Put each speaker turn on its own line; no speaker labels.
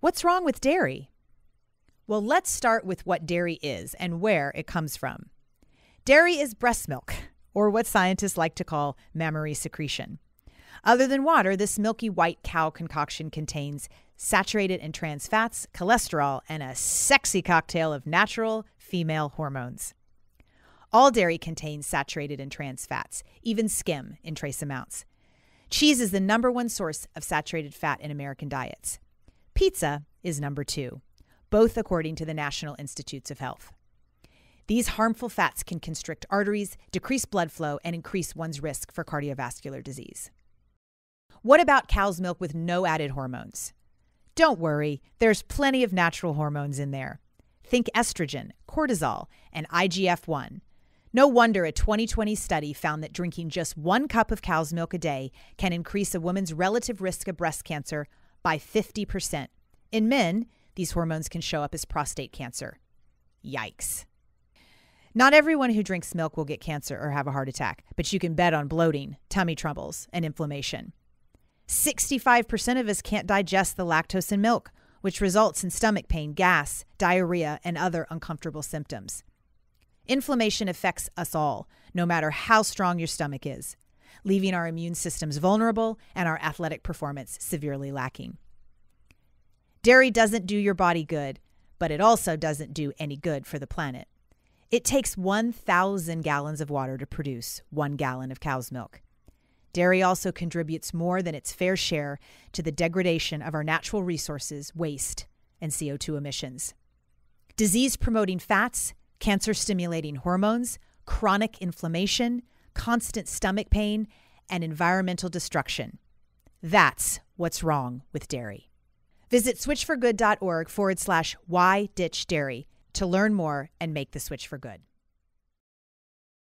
What's wrong with dairy? Well, let's start with what dairy is and where it comes from. Dairy is breast milk, or what scientists like to call mammary secretion. Other than water, this milky white cow concoction contains saturated and trans fats, cholesterol, and a sexy cocktail of natural female hormones. All dairy contains saturated and trans fats, even skim in trace amounts. Cheese is the number one source of saturated fat in American diets. Pizza is number two, both according to the National Institutes of Health. These harmful fats can constrict arteries, decrease blood flow, and increase one's risk for cardiovascular disease. What about cow's milk with no added hormones? Don't worry, there's plenty of natural hormones in there. Think estrogen, cortisol, and IGF 1. No wonder a 2020 study found that drinking just one cup of cow's milk a day can increase a woman's relative risk of breast cancer by 50%. In men, these hormones can show up as prostate cancer. Yikes. Not everyone who drinks milk will get cancer or have a heart attack, but you can bet on bloating, tummy troubles, and inflammation. 65% of us can't digest the lactose in milk, which results in stomach pain, gas, diarrhea, and other uncomfortable symptoms. Inflammation affects us all, no matter how strong your stomach is, leaving our immune systems vulnerable and our athletic performance severely lacking. Dairy doesn't do your body good, but it also doesn't do any good for the planet. It takes 1,000 gallons of water to produce one gallon of cow's milk. Dairy also contributes more than its fair share to the degradation of our natural resources, waste, and CO2 emissions. Disease promoting fats, cancer stimulating hormones, chronic inflammation, constant stomach pain, and environmental destruction. That's what's wrong with dairy. Visit switch4good.org forward slash why ditch dairy to learn more and make the switch for good.